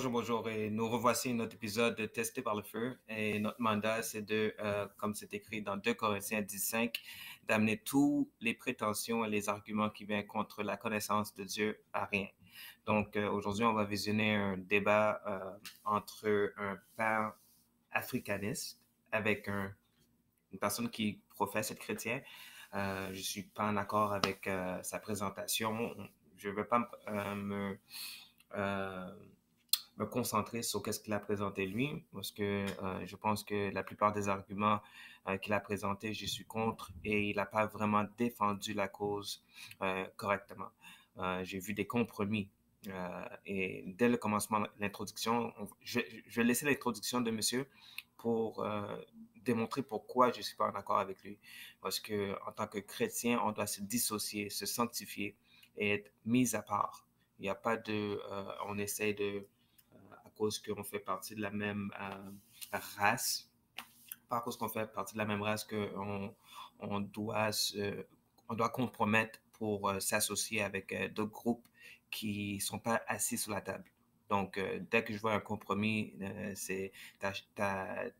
Bonjour, bonjour. Et nous revoici notre épisode de Testé par le feu. Et notre mandat, c'est de, euh, comme c'est écrit dans 2 Corinthiens 15, d'amener tous les prétentions et les arguments qui viennent contre la connaissance de Dieu à rien. Donc, euh, aujourd'hui, on va visionner un débat euh, entre un père africaniste avec un, une personne qui professe être chrétien. je ne suis pas en accord avec sa présentation. Je ne veux pas me me concentrer sur qu'est-ce qu'il a présenté lui, parce que euh, je pense que la plupart des arguments euh, qu'il a présentés, je suis contre et il n'a pas vraiment défendu la cause euh, correctement. J'ai vu des compromis. et dès le commencement de l'introduction, je, vais laisser l'introduction de monsieur pour démontrer pourquoi je ne suis pas en accord avec lui. Parce que en tant que chrétien, on doit se dissocier, se sanctifier et être mis à part. Il n'y a pas de... on essaie de cause qu'on fait partie de la même euh, race, pas à cause qu'on fait partie de la même race qu'on on doit, on doit compromettre pour euh, s'associer avec euh, d'autres groupes qui ne sont pas assis sur la table. Donc, dès que je vois un compromis, c'est tu as,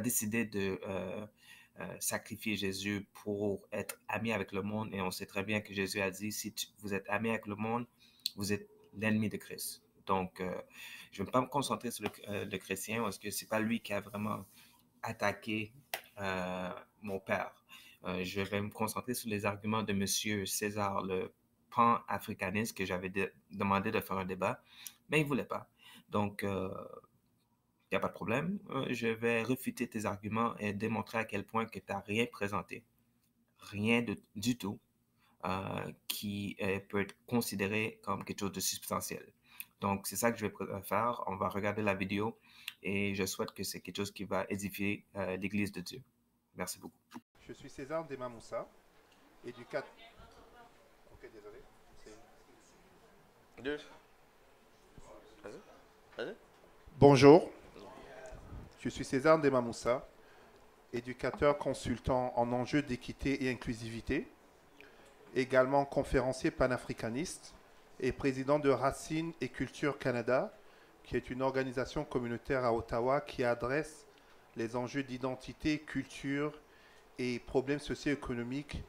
décidé de sacrifier Jésus pour être ami avec le monde. Et on sait très bien que Jésus a dit, si vous êtes ami avec le monde, vous êtes l'ennemi de Christ. Donc, euh, je ne vais pas me concentrer sur le, euh, chrétien parce que ce n'est pas lui qui a vraiment attaqué euh, mon père. je vais me concentrer sur les arguments de M. César, le pan-africaniste, que j'avais demandé de faire un débat, mais il ne voulait pas. Donc, il n'y a pas de problème. je vais refuter tes arguments et démontrer à quel point que tu n'as rien présenté. Rien du tout qui peut être considéré comme quelque chose de substantiel. Donc, c'est ça que je vais euh, faire. On va regarder la vidéo et je souhaite que c'est quelque chose qui va édifier euh, l'Église de Dieu. Merci beaucoup. Je suis César Demamoussa, éducateur. Ok, désolé. Deux. Bonjour. Je suis César Demamoussa, éducateur consultant en enjeux d'équité et inclusivité, également conférencier panafricaniste et président de Racine et Culture Canada, qui est une organisation communautaire à Ottawa qui adresse les enjeux d'identité, culture et problèmes socio-économiques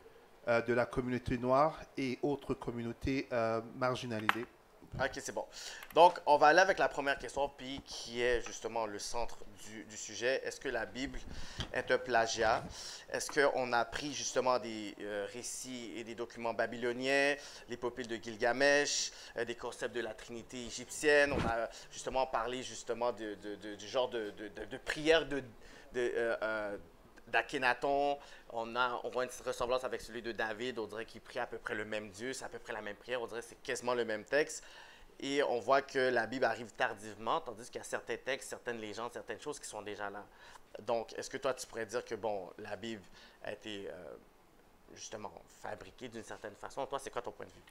euh, de la communauté noire et autres communautés euh, marginalisées. Ok, c'est bon. Donc, on va aller avec la première question, puis qui est justement le centre du, du sujet. Est-ce que la Bible est un plagiat? Est-ce qu'on a pris justement des euh, récits et des documents babyloniens, l'épopée de Gilgamesh, euh, des concepts de la Trinité égyptienne? On a justement parlé justement de, de, du genre de, prière de, euh, d'Akhenaton, on, voit une ressemblance avec celui de David, on dirait qu'il prie à peu près le même Dieu, c'est à peu près la même prière, on dirait que c'est quasiment le même texte. Et on voit que la Bible arrive tardivement, tandis qu'il y a certains textes, certaines légendes, certaines choses qui sont déjà là. Donc, est-ce que toi, tu pourrais dire que, bon, la Bible a été euh, justement fabriquée d'une certaine façon? Toi, c'est quoi ton point de vue?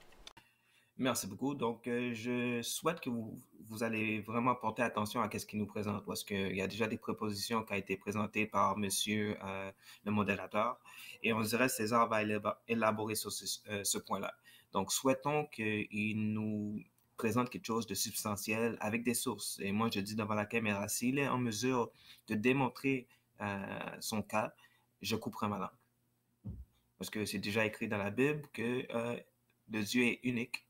Merci beaucoup. Donc, euh, je souhaite que vous, vous allez vraiment porter attention à ce qu'il nous présente parce qu'il y a déjà des propositions qui ont été présentées par monsieur euh, le modérateur et on dirait que César va élaborer sur ce, euh, ce point-là. Donc, souhaitons qu'il nous présente quelque chose de substantiel avec des sources. Et moi, je dis devant la caméra, s'il est en mesure de démontrer son cas, je couperai ma langue. Parce que c'est déjà écrit dans la Bible que le Dieu est unique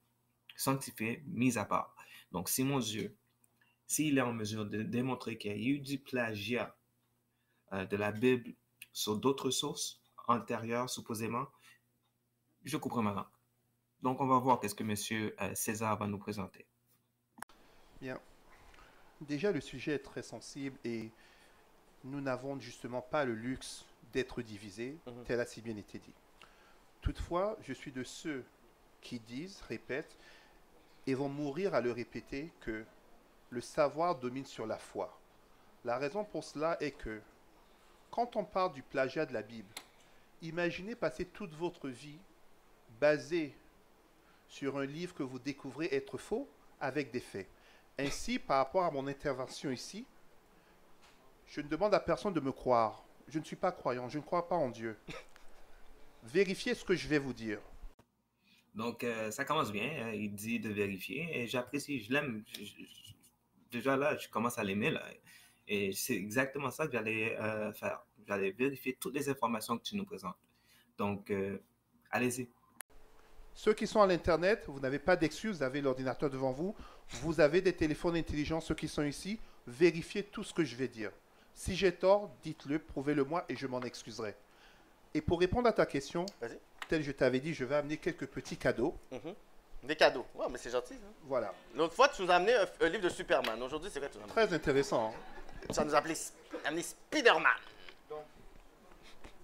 sanctifié, mis à part. Donc, si mon Dieu, s'il est en mesure de démontrer qu'il y a eu du plagiat euh, de la Bible sur d'autres sources antérieures, supposément, je couperai ma langue. Donc, on va voir qu'est-ce que M. Euh, César va nous présenter. Bien. Déjà, le sujet est très sensible et nous n'avons justement pas le luxe d'être divisés, mhm. tel a si bien été dit. Toutefois, je suis de ceux qui disent, répètent, et vont mourir à le répéter que le savoir domine sur la foi. La raison pour cela est que quand on parle du plagiat de la Bible, imaginez passer toute votre vie basée sur un livre que vous découvrez être faux avec des faits. Ainsi, par rapport à mon intervention ici, je ne demande à personne de me croire. Je ne suis pas croyant, je ne crois pas en Dieu. Vérifiez ce que je vais vous dire. Donc, euh, ça commence bien. Hein. Il dit de vérifier et j'apprécie, je l'aime. Déjà là, je commence à l'aimer. Là. Et c'est exactement ça que j'allais euh, faire. J'allais vérifier toutes les informations que tu nous présentes. Donc, euh, allez-y. Ceux qui sont à l'Internet, vous n'avez pas d'excuses, vous avez l'ordinateur devant vous, vous avez des téléphones intelligents, ceux qui sont ici, vérifiez tout ce que je vais dire. Si j'ai tort, dites-le, prouvez-le-moi et je m'en excuserai. Et pour répondre à ta question, tel je t'avais dit, je vais amener quelques petits cadeaux. Mhm. Des cadeaux. Ouais, mais c'est gentil. Hein. Voilà. L'autre fois, tu nous as amené un, livre de Superman. Aujourd'hui, c'est quoi tu nous as Très intéressant. Hein. Ça nous a amené Spider-Man.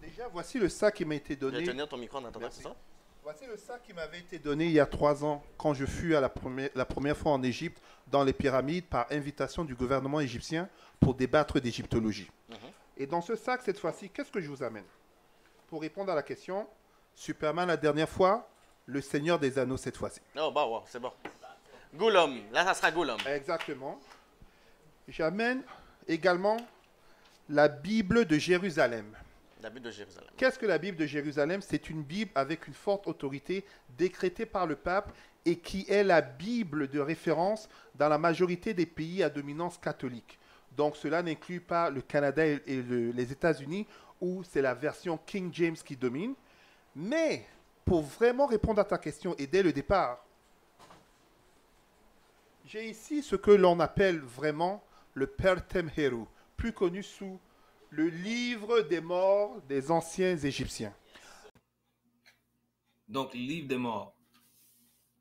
déjà, voici le sac qui m'a été donné. Je vais tenir ton micro en attendant, c'est ça? Voici le sac qui m'avait été donné il y a trois ans, quand je fus à la première, la première fois en Égypte, dans les pyramides, par invitation du gouvernement égyptien pour débattre d'égyptologie. Mhm. Et dans ce sac, cette fois-ci, qu'est-ce que je vous amène? Pour répondre à la question, Superman la dernière fois, le Seigneur des Anneaux cette fois-ci. Oh, bah, ouais, c'est bon. Gollum, là, ça sera Gollum. Exactement. J'amène également la Bible de Jérusalem. La Bible de Jérusalem. Qu'est-ce que la Bible de Jérusalem? C'est une Bible avec une forte autorité décrétée par le pape et qui est la Bible de référence dans la majorité des pays à dominance catholique. Donc cela n'inclut pas le Canada et les États-Unis où c'est la version King James qui domine. Mais pour vraiment répondre à ta question et dès le départ, j'ai ici ce que l'on appelle vraiment le Pertem Heru, plus connu sous le livre des morts des anciens Égyptiens. Donc, livre des morts.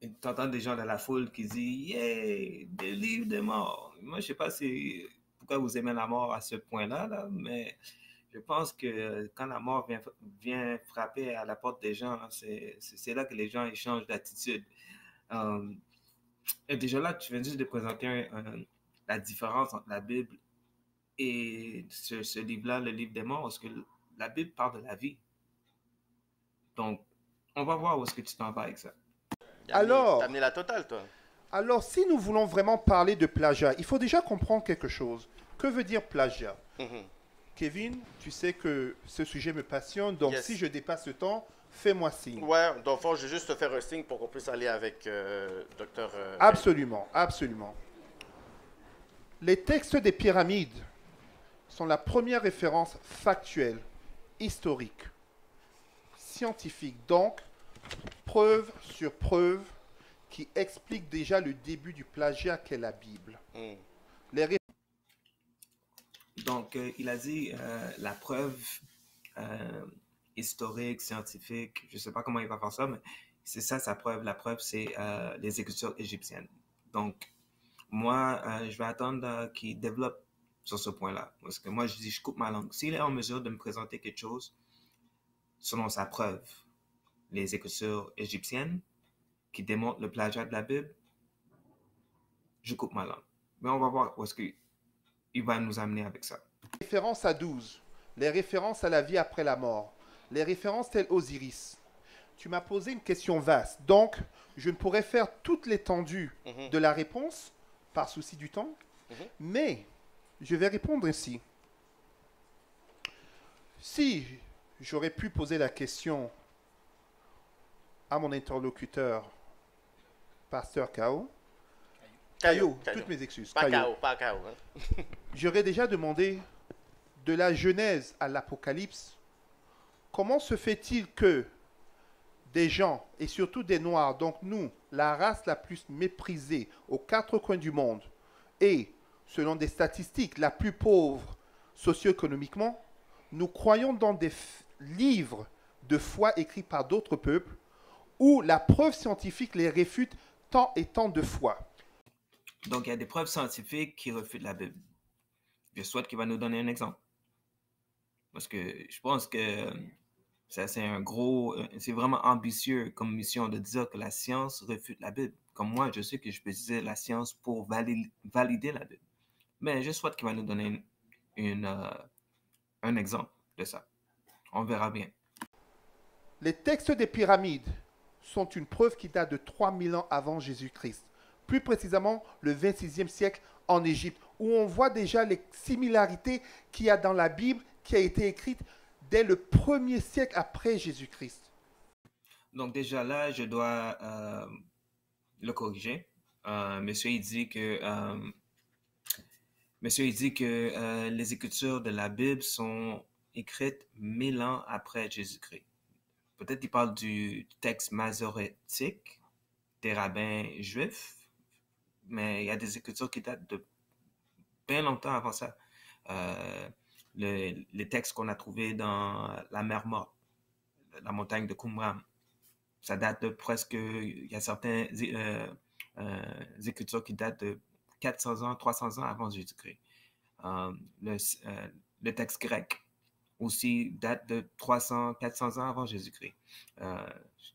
Tu entends des gens dans la foule qui disent Yeah, des livres des morts. Moi, je ne sais pas si, pourquoi vous aimez la mort à ce point-là, là, mais je pense que quand la mort vient, vient frapper à la porte des gens, c'est là que les gens échangent d'attitude. Euh, et déjà là, tu viens juste de présenter la différence entre la Bible et ce, livre-là, le livre des morts, parce que la Bible parle de la vie. Donc, on va voir où est-ce que tu t'en vas avec ça. Alors, amené la totale, toi. Alors, si nous voulons vraiment parler de plagiat, il faut déjà comprendre quelque chose. Que veut dire plagiat? Mhm. Kevin, tu sais que ce sujet me passionne, donc si je dépasse le temps, fais-moi signe. Ouais, donc je vais juste te faire un signe pour qu'on puisse aller avec euh, docteur. Euh, absolument, absolument. Les textes des pyramides sont la première référence factuelle, historique, scientifique, donc preuve sur preuve qui explique déjà le début du plagiat qu'est la Bible. Hmm. Les donc, euh, il a dit euh, la preuve euh, historique, scientifique, je ne sais pas comment il va faire ça, mais c'est ça sa preuve. La preuve, c'est les écritures égyptiennes. Donc, moi, je vais attendre qu'il développe sur ce point-là. Parce que moi, je dis, je coupe ma langue. S'il est en mesure de me présenter quelque chose selon sa preuve, les écritures égyptiennes qui démontrent le plagiat de la Bible, je coupe ma langue. Mais on va voir où est-ce que il va nous amener avec ça. Les références à 12, les références à la vie après la mort, les références telles Osiris. Tu m'as posé une question vaste, donc je ne pourrais faire toute l'étendue mhm. de la réponse par souci du temps, mhm. mais je vais répondre ainsi. Si j'aurais pu poser la question à mon interlocuteur, Pasteur Kao, Caillou, toutes mes excuses. Pas Caillou, pas Caillou. Hein. J'aurais déjà demandé de la Genèse à l'Apocalypse, comment se fait-il que des gens, et surtout des Noirs, donc nous, la race la plus méprisée aux quatre coins du monde, et, selon des statistiques, la plus pauvre socio-économiquement, nous croyons dans des livres de foi écrits par d'autres peuples, où la preuve scientifique les réfute tant et tant de fois? Donc, il y a des preuves scientifiques qui refutent la Bible. Je souhaite qu'il va nous donner un exemple. Parce que je pense que c'est un gros, euh, c'est vraiment ambitieux comme mission de dire que la science refute la Bible. Comme moi, je sais que je peux utiliser la science pour valider la Bible. Mais je souhaite qu'il va nous donner une, euh, un exemple de ça. On verra bien. Les textes des pyramides sont une preuve qui date de 3000 ans avant Jésus-Christ plus précisément le 26e siècle en Égypte, où on voit déjà les similarités qu'il y a dans la Bible qui a été écrite dès le premier siècle après Jésus-Christ. Donc déjà là, je dois euh, le corriger. Euh, monsieur, il dit que, euh, monsieur, il dit que les écritures de la Bible sont écrites mille ans après Jésus-Christ. Peut-être qu'il parle du texte masorétique des rabbins juifs, mais il y a des écritures qui datent de bien longtemps avant ça. les textes qu'on a trouvés dans la mer morte, la montagne de Qumran, ça date de presque, il y a certaines euh, euh, écritures qui datent de 400 ans, 300 ans avant Jésus-Christ. Euh, le, texte grec aussi date de 300, 400 ans avant Jésus-Christ.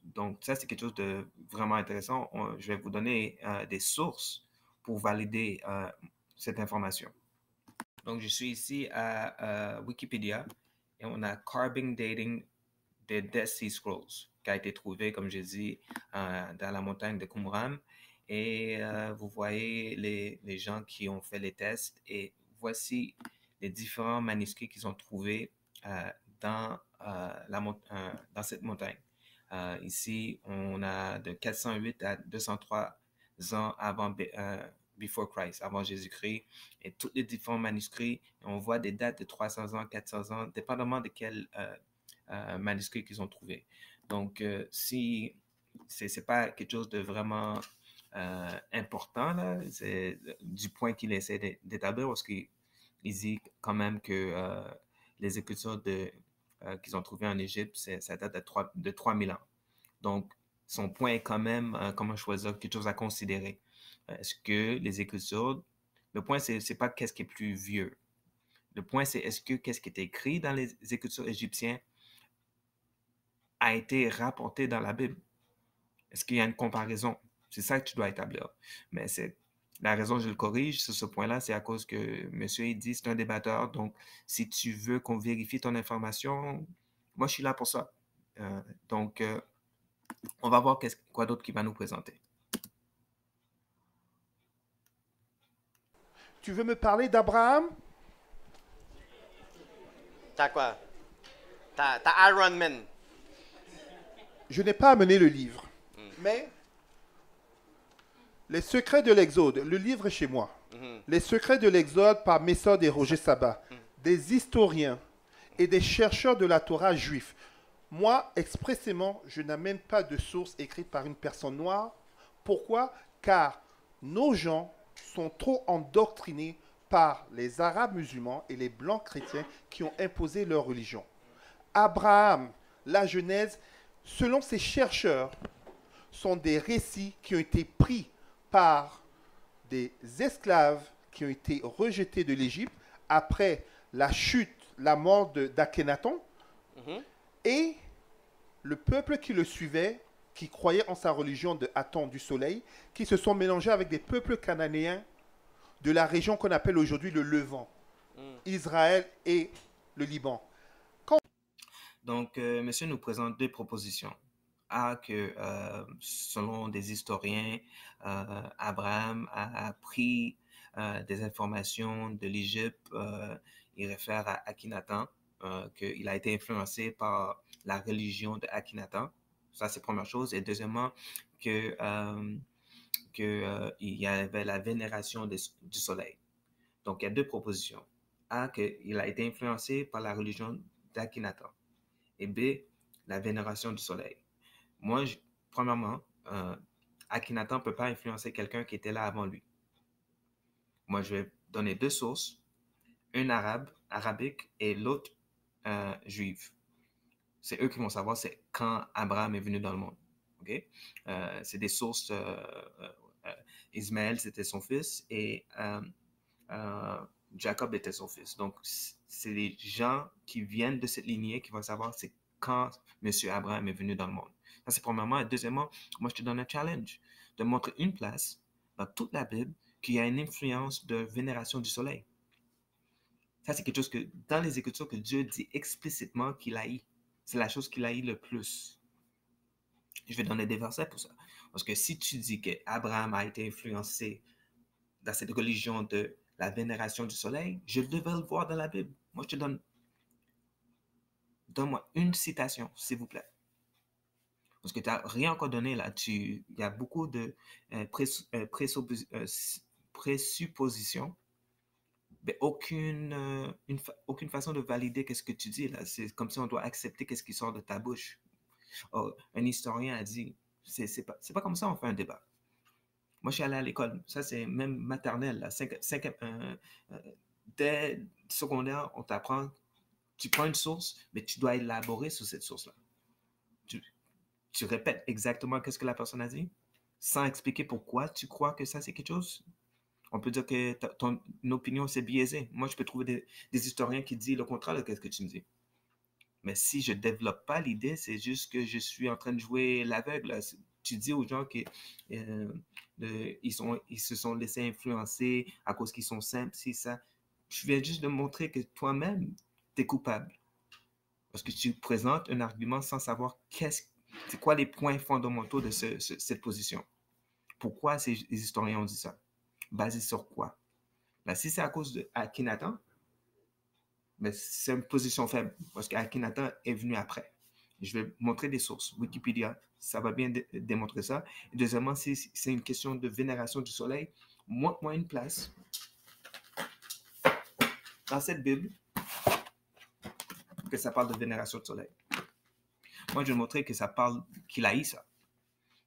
donc ça, c'est quelque chose de vraiment intéressant. je vais vous donner des sources pour valider cette information. Donc, je suis ici à Wikipédia et on a Carbon Dating des Dead Sea Scrolls qui a été trouvé, comme dis, euh, dans la montagne de Qumran. Et euh, vous voyez les, les, gens qui ont fait les tests et voici les différents manuscrits qu'ils ont trouvés euh, dans, la, dans cette montagne. ici, on a de 408 à 203 ans avant Before Christ, avant Jésus-Christ, et tous les différents manuscrits, on voit des dates de 300 ans, 400 ans, dépendamment de quel manuscrit qu'ils ont trouvé. Donc, euh, si ce n'est pas quelque chose de vraiment euh, important, là, c'est du point qu'il essaie d'établir, parce qu'il dit quand même que euh, les écritures qu'ils ont trouvées en Égypte, ça date de, 3, de 3000 ans. Donc, son point est quand même comment choisir quelque chose à considérer. Est-ce que les écritures, le point, c'est n'est pas qu'est-ce qui est plus vieux. Le point, c'est est-ce que qu'est-ce qui est écrit dans les écritures égyptiennes a été rapporté dans la Bible? Est-ce qu'il y a une comparaison? C'est ça que tu dois établir. Mais c'est la raison je le corrige sur ce point-là, c'est à cause que monsieur il dit c'est un débatteur. Donc, si tu veux qu'on vérifie ton information, moi je suis là pour ça. Euh, donc, euh, on va voir quoi d'autre qu'il va nous présenter. Tu veux me parler d'Abraham? T'as quoi? T'as Iron Man je n'ai pas amené le livre, mm. mais Les secrets de l'Exode, le livre est chez moi. Mm-hmm. Les secrets de l'Exode par Messod et Roger Sabat, mm. des historiens et des chercheurs de la Torah juifs. Moi, expressément, je n'amène pas de source écrite par une personne noire. Pourquoi? Car nos gens sont trop endoctrinés par les Arabes musulmans et les Blancs chrétiens qui ont imposé leur religion. Abraham, la Genèse, selon ces chercheurs, sont des récits qui ont été pris par des esclaves qui ont été rejetés de l'Égypte après la chute, la mort d'Akhenaton, mhm. et le peuple qui le suivait, qui croyait en sa religion de Aton du soleil, qui se sont mélangés avec des peuples cananéens de la région qu'on appelle aujourd'hui le Levant, mm. Israël et le Liban. Donc, euh, monsieur nous présente deux propositions. A, que euh, selon des historiens, euh, Abraham a, pris des informations de l'Égypte. il réfère à Akhenaton, qu'il a été influencé par la religion de. Ça, c'est première chose. Et deuxièmement, que qu'il y avait la vénération du soleil. Donc, il y a deux propositions. A, qu'il a été influencé par la religion d'Akhenaton et B, la vénération du soleil. Moi, premièrement, euh, ne peut pas influencer quelqu'un qui était là avant lui. Moi, je vais donner deux sources, une arabe, arabique, et l'autre euh, juive. C'est eux qui vont savoir c'est quand Abraham est venu dans le monde. Euh, c'est des sources. Ismaël, c'était son fils, et Jacob était son fils. Donc, c'est les gens qui viennent de cette lignée qui vont savoir c'est quand M. Abraham est venu dans le monde. Ça, c'est premièrement. Et deuxièmement, moi, je te donne un challenge de montrer une place dans toute la Bible qui a une influence de vénération du soleil. Ça, c'est quelque chose que, dans les Écritures, que Dieu dit explicitement qu'il haït. C'est la chose qu'il haït le plus. Je vais donner des versets pour ça. Parce que si tu dis qu'Abraham a été influencé dans cette religion de la vénération du soleil, je devais le voir dans la Bible. Moi, je te donne. Donne-moi une citation, s'il vous plaît. Parce que tu n'as rien encore donné là. Il y a beaucoup de euh, euh, euh, présuppositions, mais aucune, aucune façon de valider qu'est-ce que tu dis là. C'est comme si on doit accepter qu'est-ce qui sort de ta bouche. Un historien a dit, c'est pas, pas comme ça on fait un débat. Moi, je suis allé à l'école. Ça, c'est même maternelle. Là. dès secondaire, on t'apprend, tu prends une source, mais tu dois élaborer sur cette source-là tu répètes exactement ce que la personne a dit sans expliquer pourquoi tu crois que ça, c'est quelque chose? On peut dire que ton opinion, c'est biaisé. Moi, je peux trouver des, historiens qui disent le contraire de ce que tu me dis. Mais si je ne développe pas l'idée, c'est juste que je suis en train de jouer l'aveugle. Tu dis aux gens qu'ils euh, ils, ils se sont laissés influencer à cause qu'ils sont simples, si ça. Je viens juste de montrer que toi-même, tu es coupable. Parce que tu présentes un argument sans savoir qu'est-ce c'est quoi les points fondamentaux de cette position? Pourquoi ces, historiens ont dit ça? Basé sur quoi? Ben, si c'est à cause de Akhenaton, ben, c'est une position faible parce qu'Akhenaton est venu après. Je vais montrer des sources. Wikipédia, ça va bien démontrer ça. Deuxièmement, si c'est une question de vénération du soleil, montre-moi une place dans cette Bible que ça parle de vénération du soleil. Moi, je vais montrer que ça parle qu'il a eu ça.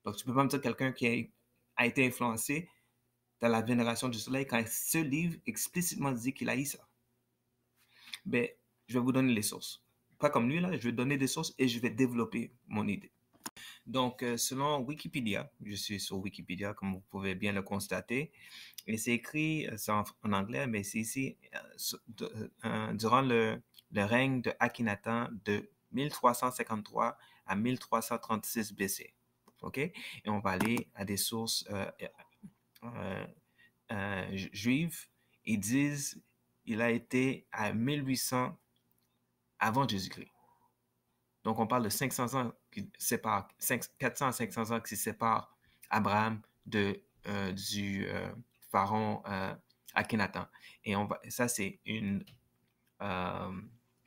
Donc, tu peux pas me dire quelqu'un qui a, été influencé dans la vénération du soleil quand ce livre explicitement dit qu'il a eu ça. Ben, je vais vous donner les sources. Pas comme lui, là, je vais donner des sources et je vais développer mon idée. Donc, euh, selon Wikipédia, je suis sur Wikipédia, comme vous pouvez bien le constater, et c'est écrit, euh, c'est en, anglais, mais c'est ici, euh, durant le, règne de Akhenaton de 1353 à 1336 BC. OK? Et on va aller à des sources euh, euh, euh, juives. Ils disent il a été à 1800 avant Jésus-Christ. Donc, on parle de 500 ans qui séparent, 400 à 500 ans qui séparent Abraham de, du pharaon Akhenaton. Et on va, ça, c'est une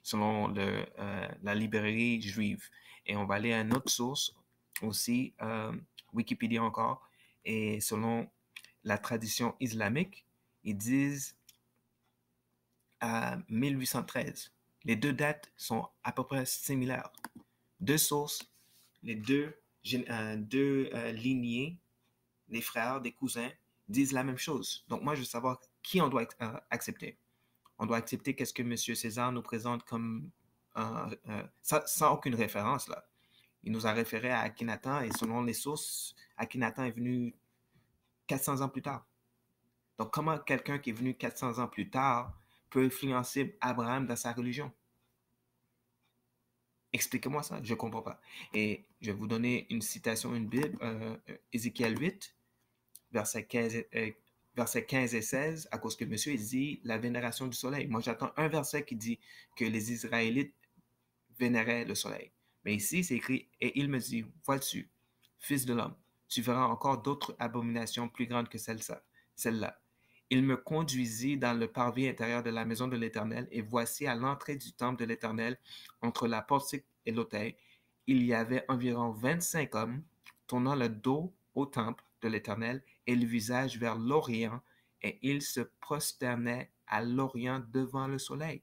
selon euh, la librairie juive. Et on va aller à une autre source aussi, euh, Wikipédia encore, et selon la tradition islamique, ils disent à 1813. Les deux dates sont à peu près similaires. Deux sources, les deux, euh, deux lignées, les frères, des cousins, disent la même chose. Donc moi, je veux savoir qui on doit accepter on doit accepter qu'est-ce que M. César nous présente comme sans, aucune référence là. Il nous a référé à Akhenaton et selon les sources, Akhenaton est venu 400 ans plus tard. Donc comment quelqu'un qui est venu 400 ans plus tard peut influencer Abraham dans sa religion? Expliquez-moi ça, je ne comprends pas. Et je vais vous donner une citation, une Bible, euh, Ézéchiel 8, verset 15, versets 15 et 16, à cause que monsieur dit la vénération du soleil. Moi, j'attends un verset qui dit que les Israélites vénéraient le soleil. Mais ici, c'est écrit, et il me dit, vois-tu, fils de l'homme, tu verras encore d'autres abominations plus grandes que celle-là. il me conduisit dans le parvis intérieur de la maison de l'Éternel, et voici à l'entrée du temple de l'Éternel, entre la portique et l'autel, il y avait environ 25 hommes tournant le dos au temple de l'Éternel et le visage vers l'Orient, et il se prosternait à l'Orient devant le soleil.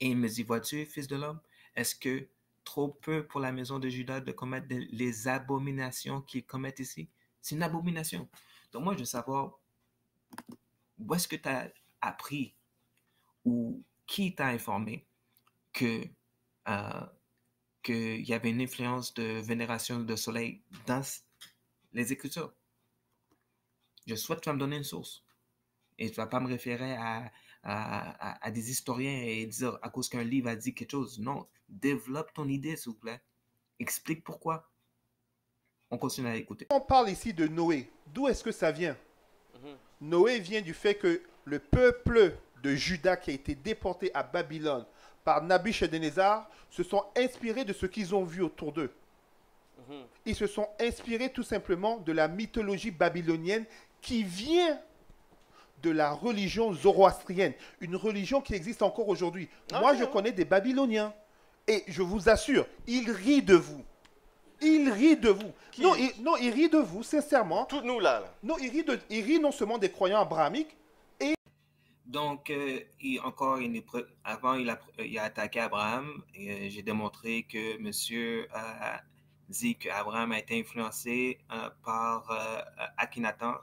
Et il me dit, vois-tu, fils de l'homme, est-ce que trop peu pour la maison de Judas de commettre les abominations qu'ils commettent ici? C'est une abomination. Donc moi, je veux savoir, où est-ce que tu as appris ou qui t'a informé que euh, qu'il y avait une influence de vénération de soleil dans les Écritures? Je souhaite que tu vas me donner une source. Et tu ne vas pas me référer à, à, des historiens et dire à cause qu'un livre a dit quelque chose. Non, développe ton idée, s'il vous plaît. Explique pourquoi. On continue à écouter. On parle ici de Noé. D'où est-ce que ça vient? Mhm. Noé vient du fait que le peuple de Juda qui a été déporté à Babylone par Nabuchodonosor se sont inspirés de ce qu'ils ont vu autour d'eux. Mhm. Ils se sont inspirés tout simplement de la mythologie babylonienne qui vient de la religion zoroastrienne, une religion qui existe encore aujourd'hui. Moi, je connais des Babyloniens et je vous assure, ils rient de vous. Il rit de vous. Non il, non, il rit de vous, sincèrement. Toutes nous là. Non, il rit, de, il rit non seulement des croyants abrahamiques, donc, euh, encore, il, avant, il a, il a, attaqué Abraham. et J'ai démontré que monsieur a dit qu'Abraham a été influencé euh, par euh, Akhenaton,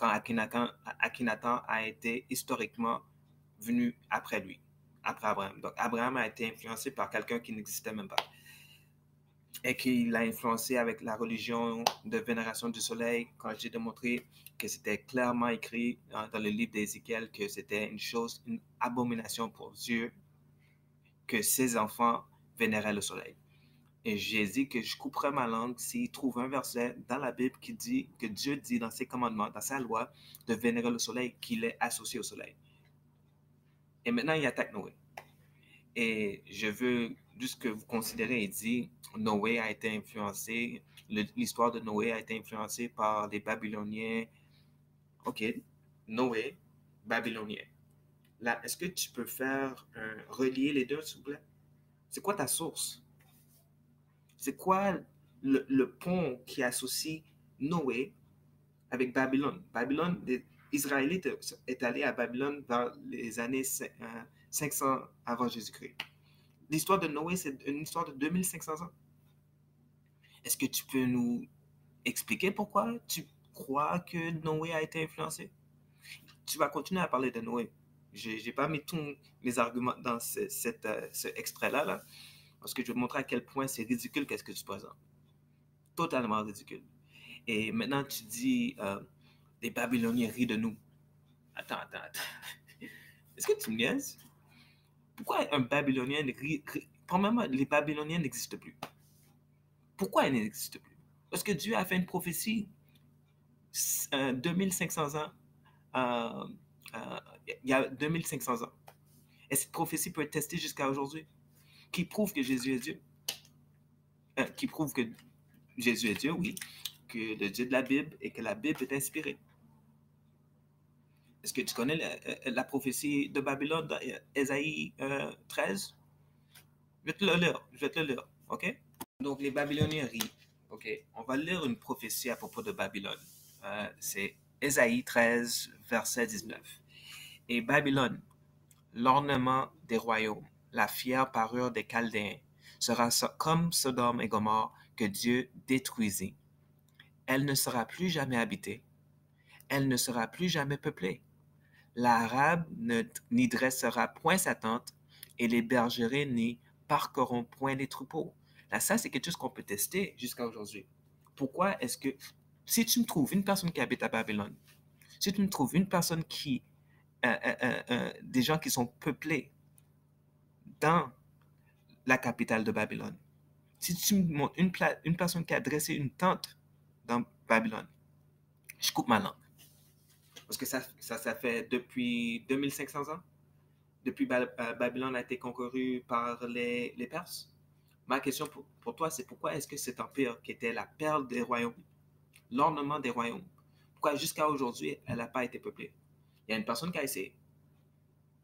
quand Akhenaton a été historiquement venu après lui, après Abraham. Donc, Abraham a été influencé par quelqu'un qui n'existait même pas et qu'il a influencé avec la religion de vénération du soleil quand j'ai démontré que c'était clairement écrit dans, le livre d'Ézéchiel que c'était une chose, une abomination pour Dieu que ses enfants vénéraient le soleil. Et j'ai dit que je couperais ma langue s'il trouve un verset dans la Bible qui dit que Dieu dit dans ses commandements, dans sa loi, de vénérer le soleil, qu'il est associé au soleil. Et maintenant, il attaque Noé. Et je veux juste que vous considérez, il dit, Noé a été influencé, l'histoire de Noé a été influencée par les Babyloniens. OK, Noé, Babylonien. Là, est-ce que tu peux faire relier les deux, s'il vous plaît? C'est quoi ta source? C'est quoi le, pont qui associe Noé avec Babylone? Babylone, les Israélites est allé à Babylone dans les années 500 euh, avant Jésus-Christ. L'histoire de Noé, c'est une histoire de 2500 ans. Est-ce que tu peux nous expliquer pourquoi tu crois que Noé a été influencé? Tu vas continuer à parler de Noé. Je n'ai pas mis tous mes arguments dans ce, cette, euh, extrait-là, là, parce que je vais montrer à quel point c'est ridicule qu'est-ce que tu présentes. Totalement ridicule. Et maintenant, tu dis, euh, les Babyloniens rient de nous. Attends, attends, attends. Est-ce que tu me niaises? Pourquoi un Babylonien rit? Premièrement, les Babyloniens n'existent plus. Pourquoi ils n'existent plus? Parce que Dieu a fait une prophétie 2500 euh, ans, euh, euh, il y a 2500 ans. Et cette prophétie peut être testée jusqu'à aujourd'hui. Qui prouve que Jésus est Dieu. qui prouve que Jésus est Dieu, oui. Que le Dieu de la Bible et que la Bible est inspirée. Est-ce que tu connais la, prophétie de Babylone dans Ésaïe 13? Je vais te le lire. Je vais te le lire. OK? Donc, les Babyloniens rient. OK? On va lire une prophétie à propos de Babylone. Euh, c'est Ésaïe 13, verset 19. Et Babylone, l'ornement des royaumes, la fière parure des Chaldéens, sera comme Sodome et Gomorre que Dieu détruisit. Elle ne sera plus jamais habitée. Elle ne sera plus jamais peuplée. L'Arabe n'y dressera point sa tente, et les bergerets n'y parcourront point les troupeaux. Là, ça, c'est quelque chose qu'on peut tester jusqu'à aujourd'hui. Pourquoi est-ce que, si tu me trouves une personne qui habite à Babylone, si tu me trouves une personne qui, euh, euh, euh, des gens qui sont peuplés dans la capitale de Babylone, si tu me montres une, une personne qui a dressé une tente dans Babylone, je coupe ma langue. Parce que ça, ça, fait depuis 2500 ans, depuis Babylone a été conquérue par les, les Perses. Ma question pour, toi, c'est pourquoi est-ce que cet empire qui était la perle des royaumes, l'ornement des royaumes, pourquoi jusqu'à aujourd'hui, elle n'a pas été peuplée? Il y a une personne qui a essayé.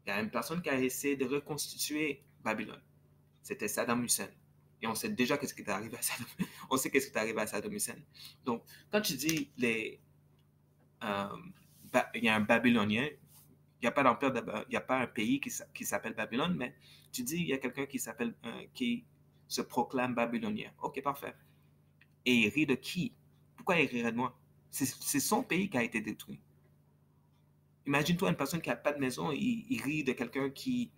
Il y a une personne qui a essayé de reconstituer Babylone. C'était Saddam Hussein. Et on sait déjà qu'est-ce qui est arrivé à Saddam On sait qu'est-ce qui arrivé à Saddam Hussein. Donc, quand tu dis les, euh, il y a un Babylonien, il n'y a pas d'empire, il n'y a pas un pays qui, qui s'appelle Babylone, mais tu dis il y a quelqu'un qui s'appelle, euh, qui se proclame babylonien. Ok, parfait. Et il rit de qui? Pourquoi il rirait de moi? C'est son pays qui a été détruit. Imagine-toi une personne qui n'a pas de maison, il, rit de quelqu'un qui,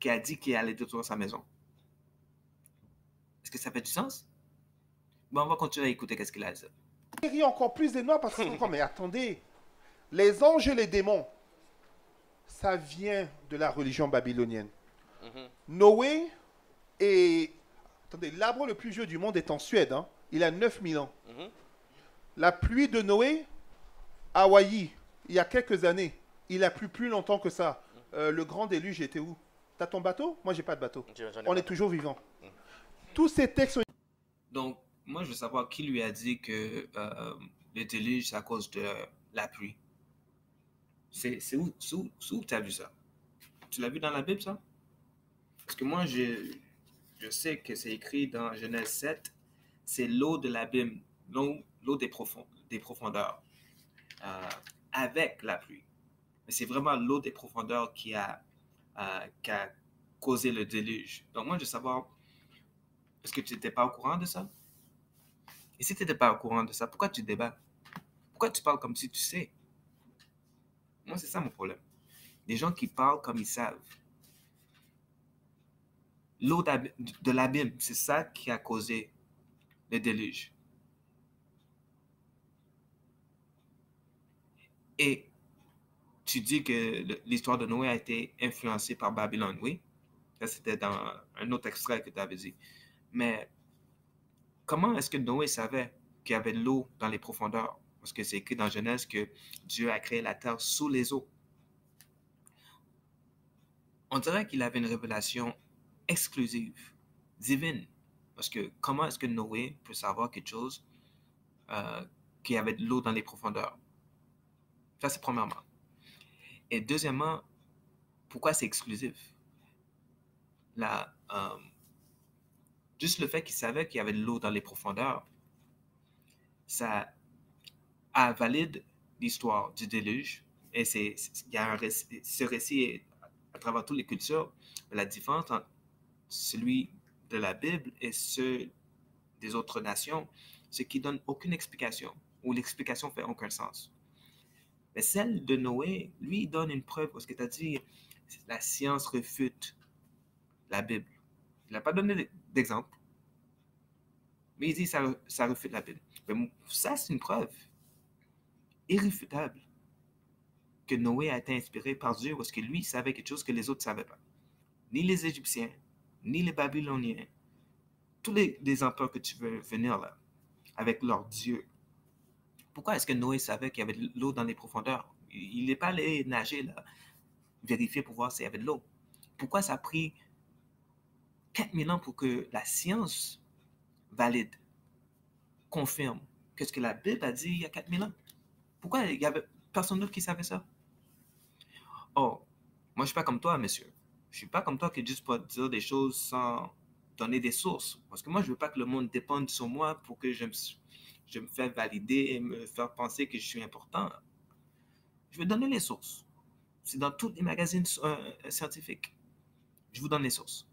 qui a dit qu'il allait détruire sa maison. Est-ce que ça fait du sens? Bon, on va continuer à écouter qu'est-ce qu'il a à dire. Il rit encore plus de moi parce que, mais attendez, les anges et les démons, ça vient de la religion babylonienne. Mm-hmm. Noé et Attendez, l'arbre le plus vieux du monde est en Suède. Hein. Il a 9000 ans. Mhm. La pluie de Noé, Hawaï, il y a quelques années, il a plu plus longtemps que ça. Euh, le grand déluge était où? T'as ton bateau? Moi, j'ai pas de bateau. On est toujours vivant. Mhm. Tous ces textes Donc, moi, je veux savoir qui lui a dit que euh, le déluge, c'est à cause de la pluie. C'est où, où tu as vu ça? Tu l'as vu dans la Bible, ça? Parce que moi, j'ai je sais que c'est écrit dans Genèse 7, c'est l'eau de l'abîme, l'eau des, des profondeurs, euh, avec la pluie. Mais c'est vraiment l'eau des profondeurs qui a, euh, qui a causé le déluge. Donc moi, je veux savoir, est-ce que tu n'étais pas au courant de ça? Et si tu n'étais pas au courant de ça, pourquoi tu débats? Pourquoi tu parles comme si tu sais? Moi, c'est ça mon problème. Des gens qui parlent comme ils savent. L'eau de l'abîme, c'est ça qui a causé le déluge. Et tu dis que l'histoire de Noé a été influencée par Babylone, oui? Ça, c'était dans un autre extrait que tu avais dit. Mais comment est-ce que Noé savait qu'il y avait de l'eau dans les profondeurs? Parce que c'est écrit dans Genèse que Dieu a créé la terre sous les eaux. On dirait qu'il avait une révélation exclusive, divine. Parce que comment est-ce que Noé peut savoir quelque chose euh, qu'il y avait de l'eau dans les profondeurs? Ça, c'est premièrement. Et deuxièmement, pourquoi c'est exclusif? La, euh, juste le fait qu'il savait qu'il y avait de l'eau dans les profondeurs, ça valide l'histoire du déluge. Et c'est, il y a un ce récit à travers toutes les cultures, la différence entre celui de la Bible et ceux des autres nations, ce qui donne aucune explication, ou l'explication fait aucun sens. Mais celle de Noé, lui, donne une preuve, parce que tu as dit, la science refute la Bible. Il n'a pas donné d'exemple, mais il dit ça, ça refute la Bible. Mais ça, c'est une preuve irréfutable que Noé a été inspiré par Dieu parce que lui savait quelque chose que les autres ne savaient pas. Ni les Égyptiens, ni les Babyloniens, tous les, empereurs que tu veux venir là, avec leur Dieu. Pourquoi est-ce que Noé savait qu'il y avait de l'eau dans les profondeurs? Il n'est pas allé nager là, vérifier pour voir s'il y avait de l'eau. Pourquoi ça a pris 4000 ans pour que la science valide, confirme que ce que la Bible a dit il y a 4000 ans? Pourquoi il y avait personne d'autre qui savait ça? Oh, moi je suis pas comme toi, monsieur. Je suis pas comme toi qui juste pas dire des choses sans donner des sources. Parce que moi, je veux pas que le monde dépende sur moi pour que je me, je me fasse valider et me faire penser que je suis important. Je vais donner les sources. C'est dans tous les magazines euh, scientifiques. Je vous donne les sources.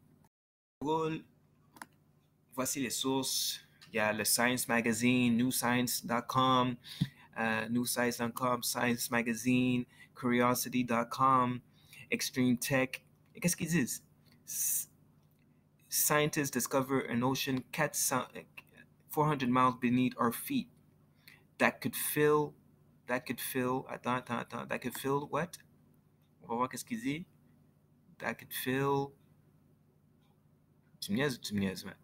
Voici les sources. Il y a le Science Magazine, newscience.com, uh, newscience.com, Science Magazine, curiosity.com, Extreme Tech, Et qu'est-ce qu'ils disent? Scientists discover an ocean 400 miles beneath our feet that could fill, that could fill, attends, attends, attends, that could fill what? On va voir qu'est-ce qu'il dit. That could fill. Tu me ou tu me niaises, man?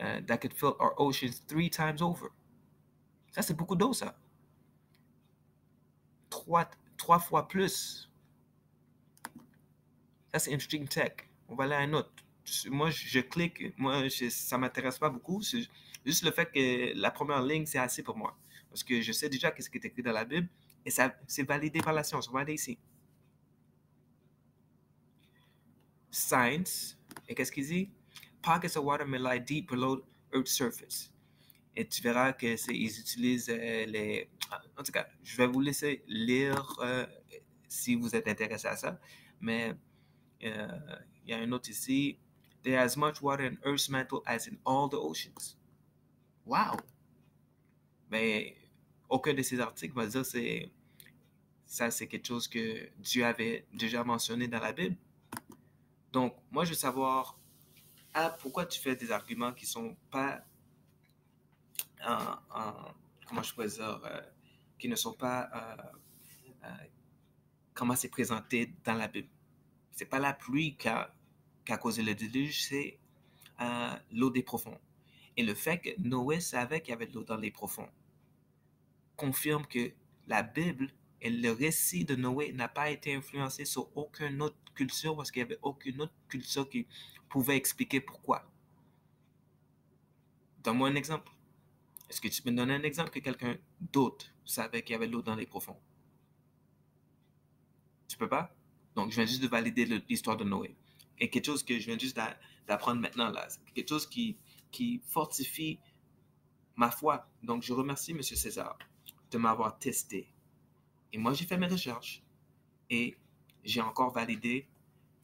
Uh, that could fill our oceans three times over. Ça, c'est beaucoup d'eau, ça trois, trois fois plus. That's Interesting Tech. On va aller à un autre. Moi, je clique. Moi, ça ne m'intéresse pas beaucoup. Juste le fait que la première ligne, c'est assez pour moi. Parce que je sais déjà qu'est-ce qui est écrit dans la Bible et ça, c'est validé par la science. On va aller ici. Science. Et qu'est-ce qu'il dit? Pockets of water may lie deep below Earth's surface et tu verras que ils utilisent euh, les. En tout cas, je vais vous laisser lire euh, si vous êtes intéressé à ça. Mais euh, il y a un autre ici. There is as much water in Earth's mantle as in all the oceans. Wow! Mais aucun de ces articles va dire que ça, c'est quelque chose que Dieu avait déjà mentionné dans la Bible. Donc, moi, je veux savoir ah, pourquoi tu fais des arguments qui ne sont pas comment je pourrais dire, euh, qui ne sont pas, euh, euh, comment c'est présenté dans la Bible? C'est pas la pluie qui a, qui a causé le déluge, c'est l'eau des profonds. Et le fait que Noé savait qu'il y avait de l'eau dans les profonds confirme que la Bible et le récit de Noé n'a pas été influencé sur aucune autre culture parce qu'il n'y avait aucune autre culture qui pouvait expliquer pourquoi. Donne-moi un exemple. Est-ce que tu peux me donner un exemple que quelqu'un d'autre savait qu'il y avait de l'eau dans les profonds? Tu peux pas? Donc, je viens juste de valider l'histoire de Noé. Et quelque chose que je viens juste d'apprendre maintenant, là. Quelque chose qui, qui fortifie ma foi. Donc, je remercie M. César de m'avoir testé. Et moi, j'ai fait mes recherches et j'ai encore validé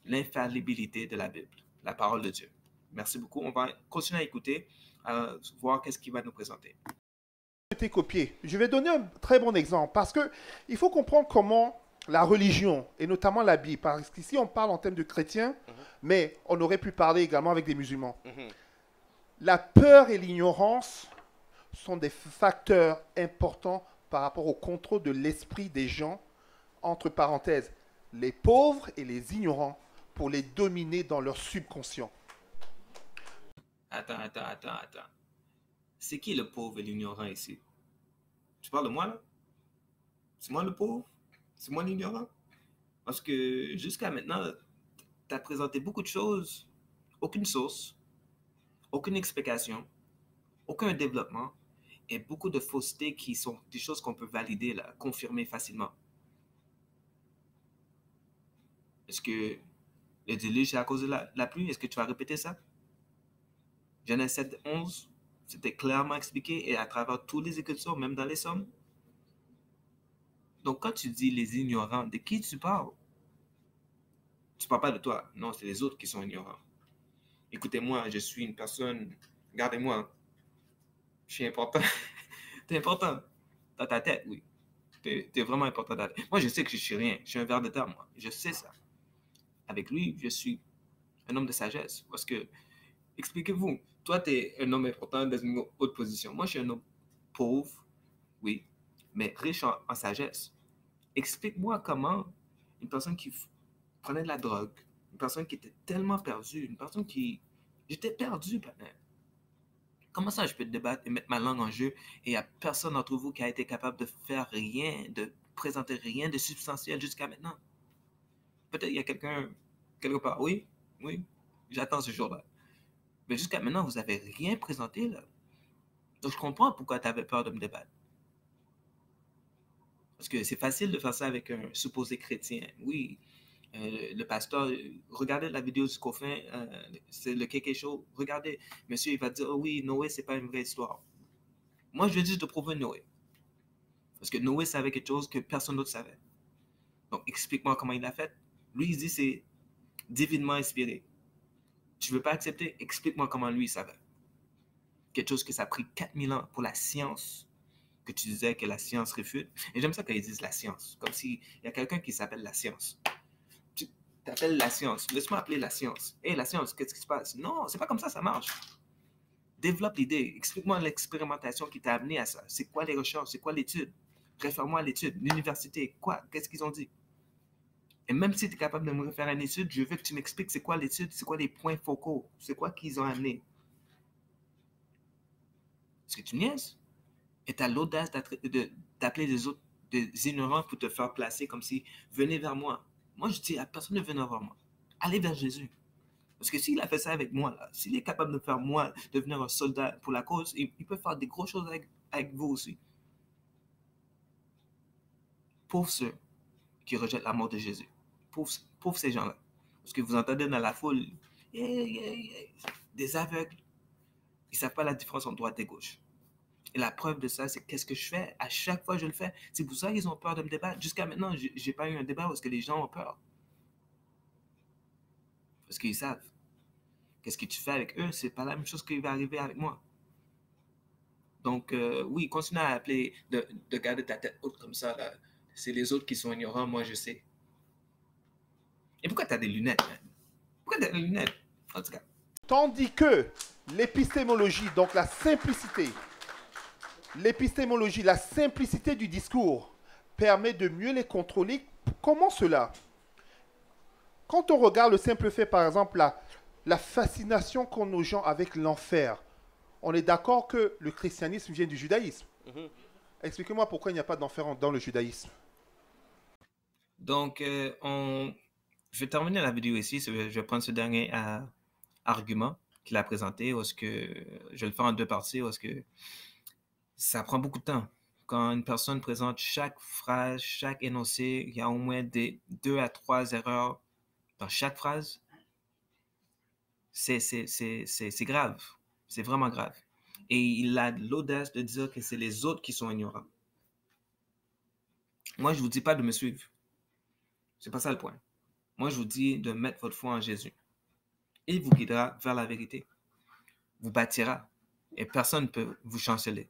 l'infaillibilité de la Bible, la parole de Dieu. Merci beaucoup. On va continuer à écouter, à voir qu'est-ce qu'il va nous présenter. Copié. Je vais donner un très bon exemple parce que il faut comprendre comment la religion et notamment la Bible, parce qu'ici on parle en termes de chrétiens, mhm. mais on aurait pu parler également avec des musulmans. Mhm. La peur et l'ignorance sont des facteurs importants par rapport au contrôle de l'esprit des gens, entre parenthèses, les pauvres et les ignorants, pour les dominer dans leur subconscient. Attends, attends, attends, attends. C'est qui le pauvre et l'ignorant ici? Tu parles de moi là? C'est moi le pauvre? C'est moi l'ignorant? Parce que jusqu'à maintenant, tu as présenté beaucoup de choses, aucune source, aucune explication, aucun développement et beaucoup de faussetés qui sont des choses qu'on peut valider, confirmer facilement. Est-ce que le déluge, c'est à cause de la, pluie? Est-ce que tu vas répéter ça? Genèse 7, 11, c'était clairement expliqué et à travers tous les écritures, même dans les sommes. Donc, quand tu dis les ignorants, de qui tu parles? Tu parles pas de toi. Non, c'est les autres qui sont ignorants. Écoutez-moi, je suis une personne, regardez-moi, je suis important. tu es important dans ta tête, oui. Tu es, vraiment important dans ta tête. Moi, je sais que je suis rien. Je suis un ver de terre, moi. Je sais ça. Avec lui, je suis un homme de sagesse. Parce que, expliquez-vous, toi, tu es un homme important dans une haute position. Moi, je suis un homme pauvre, oui, mais riche en, sagesse. Explique-moi comment une personne qui prenait de la drogue, une personne qui était tellement perdue, une personne qui... J'étais perdu. Comment ça, je peux te débattre et mettre ma langue en jeu et il n'y a personne d'entre vous qui a été capable de faire rien, de présenter rien de substantiel jusqu'à maintenant? Peut-être il y a quelqu'un quelque part. Oui, oui, j'attends ce jour-là. Mais jusqu'à maintenant, vous n'avez rien présenté là. Donc je comprends pourquoi tu avais peur de me débattre. Parce que c'est facile de faire ça avec un supposé chrétien. Oui, euh, le pasteur, regardez la vidéo du coffin, euh, c'est le quelque chose. Regardez, monsieur, il va dire, oh oui, Noé, c'est pas une vraie histoire. Moi, je veux juste te prouver Noé. Parce que Noé savait quelque chose que personne d'autre savait. Donc, explique-moi comment il l'a fait. Lui, il dit, c'est divinement inspiré. Tu veux pas accepter? Explique-moi comment lui savait. Quelque chose que ça a pris 4000 ans pour la science, que tu disais que la science réfute. Et j'aime ça quand ils disent la science, comme s'il y a quelqu'un qui s'appelle la science t'appelles la science. Laisse-moi appeler la science. Hé, la science, qu'est-ce qui se passe? Non, c'est pas comme ça, ça marche. Développe l'idée. Explique-moi l'expérimentation qui t'a amené à ça. C'est quoi les recherches? C'est quoi l'étude? Réfère-moi à l'étude. L'université, quoi? Qu'est-ce qu'ils ont dit? Et même si tu es capable de me refaire une étude, je veux que tu m'expliques c'est quoi l'étude, c'est quoi les points focaux, c'est quoi qu'ils ont amené. Est-ce que tu niaises? Et tu as l'audace d'appeler des autres des ignorants pour te faire placer comme si venez vers moi. Moi, je dis à personne de venir voir moi. Allez vers Jésus. Parce que s'il a fait ça avec moi, s'il est capable de faire moi devenir un soldat pour la cause, il, peut faire des grosses choses avec, vous aussi. Pauvres ceux qui rejettent la mort de Jésus. Pauvres, ces gens-là. Parce que vous entendez dans la foule, des aveugles. Ils ne savent pas la différence entre droite et gauche. Et la preuve de ça, c'est qu'est-ce que je fais? À chaque fois, je le fais. C'est pour ça qu'ils ont peur de me débattre. Jusqu'à maintenant, je n'ai pas eu un débat parce que les gens ont peur. Parce qu'ils savent. Qu'est-ce que tu fais avec eux, c'est pas la même chose qui va arriver avec moi. Donc, euh, oui, continue à appeler, de, garder ta tête haute comme ça. C'est les autres qui sont ignorants, moi je sais. Et pourquoi tu as des lunettes, Pourquoi tu as des lunettes, en tout cas? Tandis que l'épistémologie, donc la simplicité, L'épistémologie, la simplicité du discours, permet de mieux les contrôler. Comment cela? Quand on regarde le simple fait, par exemple, la, la fascination qu'ont nos gens avec l'enfer, on est d'accord que le christianisme vient du judaïsme. Mhm. Expliquez-moi pourquoi il n'y a pas d'enfer dans le judaïsme. Donc, euh, on... je vais terminer la vidéo ici. Je vais prendre ce dernier euh, argument qu'il a présenté. que je vais le faire en deux parties. Que ça prend beaucoup de temps. Quand une personne présente chaque phrase, chaque énoncé, il y a au moins deux à trois erreurs dans chaque phrase. c'est grave. C'est vraiment grave. Et il a l'audace de dire que c'est les autres qui sont ignorants. Moi, je ne vous dis pas de me suivre. C'est pas ça le point. Moi, je vous dis de mettre votre foi en Jésus. Il vous guidera vers la vérité. Vous bâtira. Et personne ne peut vous chanceler.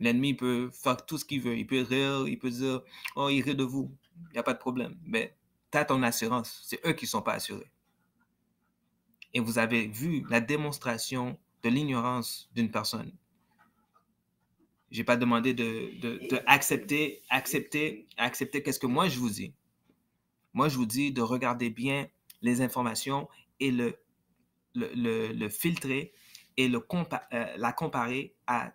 L'ennemi peut faire tout ce qu'il veut. Il peut rire, il peut dire, oh, il rit de vous. Il n'y a pas de problème. Mais tu as ton assurance. C'est eux qui ne sont pas assurés. Et vous avez vu la démonstration de l'ignorance d'une personne. Je n'ai pas demandé de, accepter, accepter, accepter qu'est-ce que moi je vous dis. Moi, je vous dis de regarder bien les informations et le, filtrer et euh, la comparer à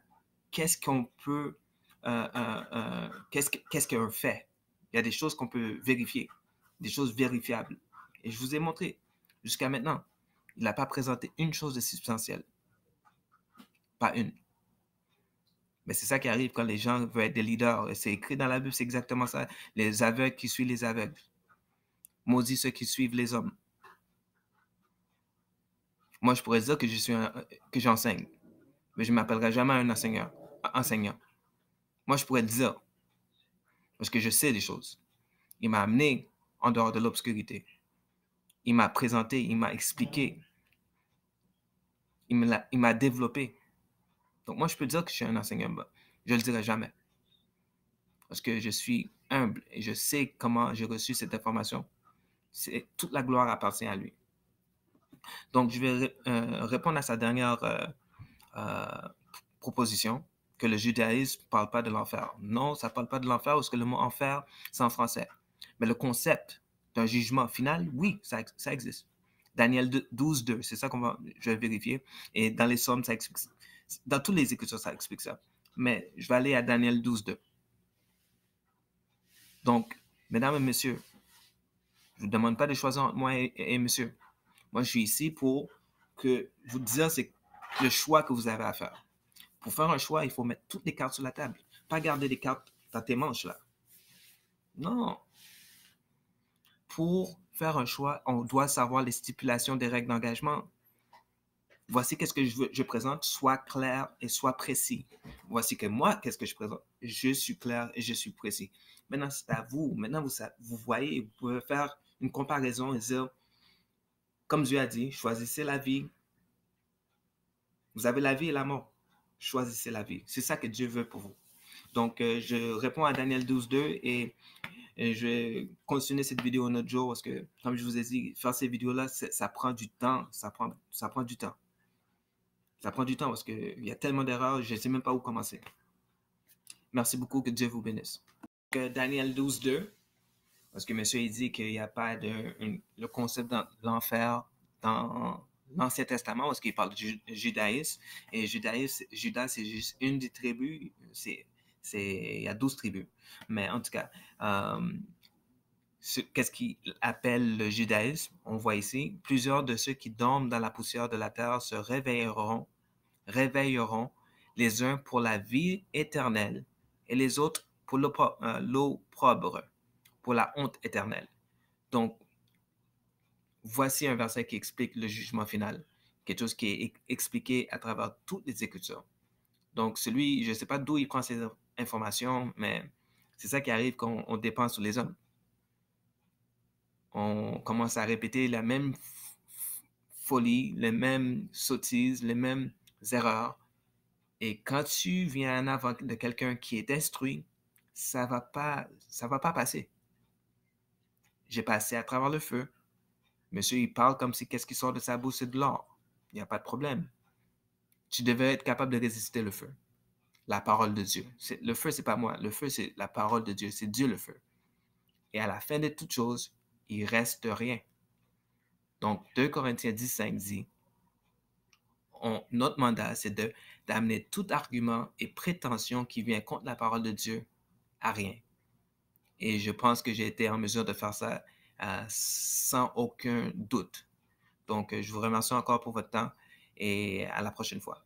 qu'est-ce qu'on peut, euh, euh, qu'est-ce qu'un fait? Il y a des choses qu'on peut vérifier, des choses vérifiables. Et je vous ai montré jusqu'à maintenant. Il n'a pas présenté une chose de substantielle. Pas une. Mais c'est ça qui arrive quand les gens veulent être des leaders. C'est écrit dans la Bible, c'est exactement ça. Les aveugles qui suivent les aveugles. Maudits ceux qui suivent les hommes. Moi, je pourrais dire que j'enseigne, mais je ne m'appellerai jamais un enseignant, enseignant. Moi, je pourrais le dire parce que je sais des choses. Il m'a amené en dehors de l'obscurité. Il m'a présenté, il m'a expliqué. Il m'a développé. Donc, moi, je peux dire que je suis un enseignant, je ne le dirai jamais. Parce que je suis humble et je sais comment j'ai reçu cette information. Toute la gloire appartient à lui. Donc, je vais euh, répondre à sa dernière euh, euh, proposition, que le judaïsme ne parle pas de l'enfer. Non, ça ne parle pas de l'enfer parce que le mot enfer, c'est en français. Mais le concept d'un jugement final, oui, ça, existe. Daniel 12, 2, c'est ça qu'on va, je vais vérifier. Et dans les sommes, ça explique, dans toutes les écritures, ça explique ça. Mais je vais aller à Daniel 12, 2. Donc, mesdames et messieurs, je ne vous demande pas de choisir entre moi et monsieur. Moi, je suis ici pour que vous dire c'est le choix que vous avez à faire. Pour faire un choix, il faut mettre toutes les cartes sur la table. Pas garder les cartes dans tes manches là. Non. Pour faire un choix, on doit savoir les stipulations des règles d'engagement. Voici qu'est-ce que je, présente, soit clair et soit précis. Voici que moi, qu'est-ce que je présente? Je suis clair et je suis précis. Maintenant, c'est à vous. Maintenant, vous, vous voyez, vous pouvez faire une comparaison et dire, comme Dieu a dit, choisissez la vie. Vous avez la vie et la mort. Choisissez la vie. C'est ça que Dieu veut pour vous. Donc, euh, je réponds à Daniel 12, 2 et, je vais continuer cette vidéo un autre jour parce que, comme je vous ai dit, faire ces vidéos-là, ça prend du temps. Ça prend, du temps. Ça prend du temps parce qu'il y a tellement d'erreurs, je ne sais même pas où commencer. Merci beaucoup, que Dieu vous bénisse. Daniel 12, 2. Parce que monsieur, il dit qu'il n'y a pas de le concept de l'enfer dans l'Ancien Testament, parce qu'il parle du judaïsme. Et judaïsme, Judas, c'est juste une des tribus. C'est, il y a douze tribus. Mais en tout cas, euh, qu'est-ce qu'il appelle le judaïsme? On voit ici, plusieurs de ceux qui dorment dans la poussière de la terre se réveilleront, réveilleront les uns pour la vie éternelle et les autres pour euh, l'opprobre pour la honte éternelle. Donc, voici un verset qui explique le jugement final, quelque chose qui est expliqué à travers toutes les Écritures. Donc, celui, je ne sais pas d'où il prend ces informations, mais c'est ça qui arrive quand on dépense sur les hommes. On commence à répéter la même folie, les mêmes sottises, les mêmes erreurs. Et quand tu viens en avant de quelqu'un qui est instruit, ça va pas, ça va pas passer. J'ai passé à travers le feu. Monsieur, il parle comme si qu'est-ce qui sort de sa bouche, c'est de l'or. Il n'y a pas de problème. Tu devais être capable de résister le feu. La parole de Dieu. Le feu, c'est pas moi. Le feu, c'est la parole de Dieu. C'est Dieu le feu. Et à la fin de toutes choses, il reste rien. Donc, 2 Corinthiens 10, 5 dit, notre mandat, c'est d'amener tout argument et prétention qui vient contre la parole de Dieu à rien. Et je pense que j'ai été en mesure de faire ça sans aucun doute. Donc, je vous remercie encore pour votre temps et à la prochaine fois.